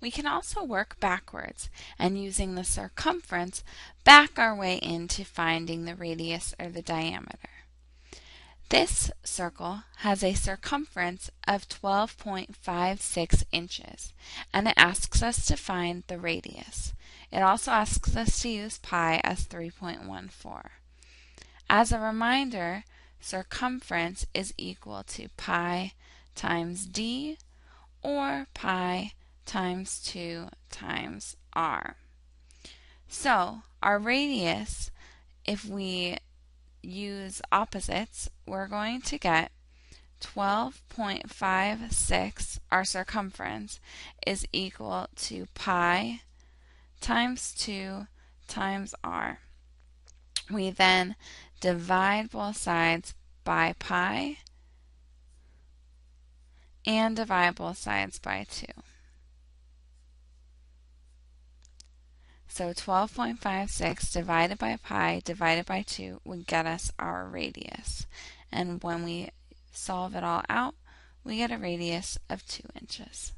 We can also work backwards and using the circumference back our way into finding the radius or the diameter. This circle has a circumference of 12.56 inches and it asks us to find the radius. It also asks us to use pi as 3.14. As a reminder, circumference is equal to pi times d or pi times 2 times r. So our radius, if we use opposites, we're going to get 12.56, our circumference, is equal to pi times 2 times r. We then divide both sides by pi and divide both sides by 2. So 12.56 divided by pi divided by 2 would get us our radius. And when we solve it all out, we get a radius of 2 inches.